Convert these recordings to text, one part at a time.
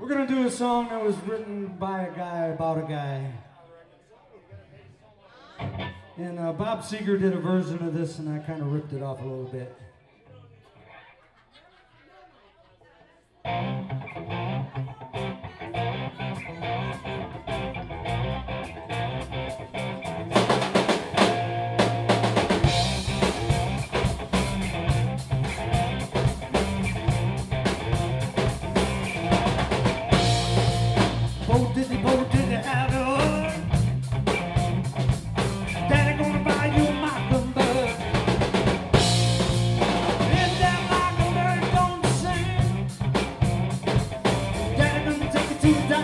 We're gonna do a song that was written by a guy about a guy. And uh, Bob Seger did a version of this, and I kind of ripped it off a little bit. be.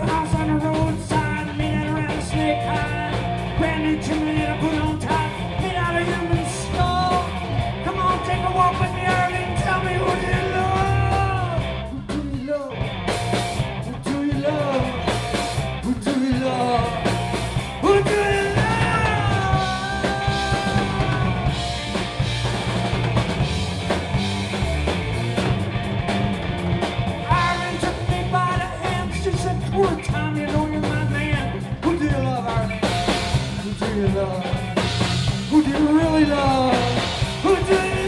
house on the roadside, made out of rattlesnake hide. Brand new chimney and a good old time. You love? Who do you really love? Who do